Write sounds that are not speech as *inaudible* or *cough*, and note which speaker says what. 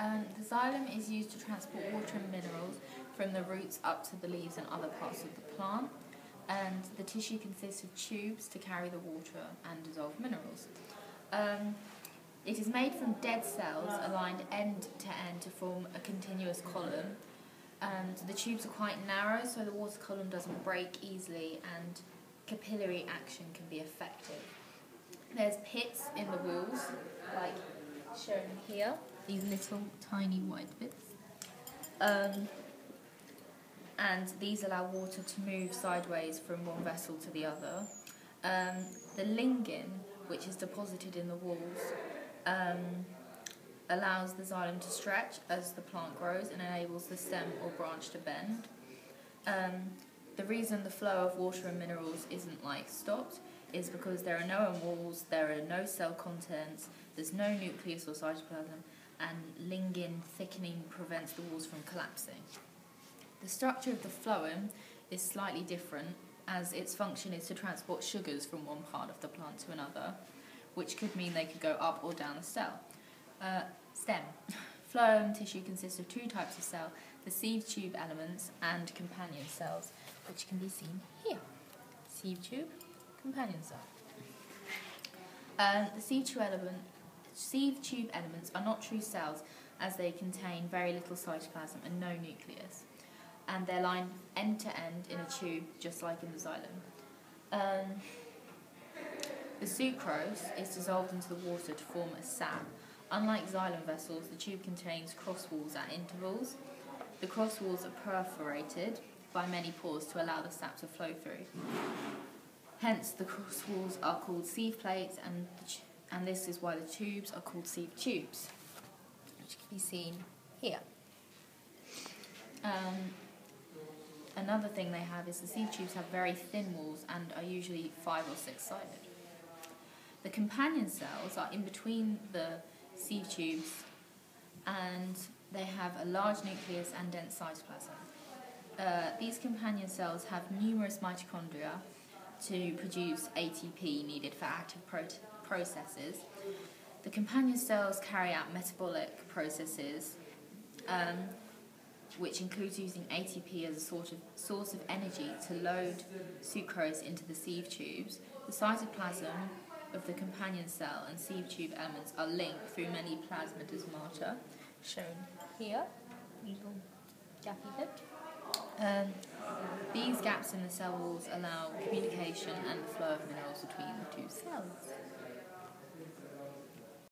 Speaker 1: Um, the xylem is used to transport water and minerals from the roots up to the leaves and other parts of the plant. And the tissue consists of tubes to carry the water and dissolve minerals. Um, it is made from dead cells aligned end to end to form a continuous column. And the tubes are quite narrow, so the water column doesn't break easily, and capillary action can be effective. There's pits in the walls, shown here, these little tiny white bits. Um, and these allow water to move sideways from one vessel to the other. Um, the lignin, which is deposited in the walls, um, allows the xylem to stretch as the plant grows and enables the stem or branch to bend. Um, the reason the flow of water and minerals isn't like stopped is because there are no walls, there are no cell contents, there's no nucleus or cytoplasm, and lignin thickening prevents the walls from collapsing. The structure of the phloem is slightly different as its function is to transport sugars from one part of the plant to another, which could mean they could go up or down the cell. Uh, stem. *laughs* Phloem tissue consists of two types of cell, the sieve tube elements and companion cells, which can be seen here. Sieve tube, companion cell. Uh, the sieve tube, element, sieve tube elements are not true cells as they contain very little cytoplasm and no nucleus and they're lined end to end in a tube, just like in the xylem. Um, the sucrose is dissolved into the water to form a sap. Unlike xylem vessels, the tube contains cross walls at intervals. The cross walls are perforated by many pores to allow the sap to flow through. Hence, the cross walls are called sieve plates, and, and this is why the tubes are called sieve tubes, which can be seen here. Um, Another thing they have is the sieve tubes have very thin walls and are usually five or six sided. The companion cells are in between the sieve tubes and they have a large nucleus and dense cytoplasm. Uh, these companion cells have numerous mitochondria to produce ATP needed for active pro processes. The companion cells carry out metabolic processes um, which includes using ATP as a sort of source of energy to load sucrose into the sieve tubes. The cytoplasm of the companion cell and sieve tube elements are linked through many plasmodesmata, shown here, little gappy. Um, these gaps in the cell walls allow communication and the flow of minerals between the two cells.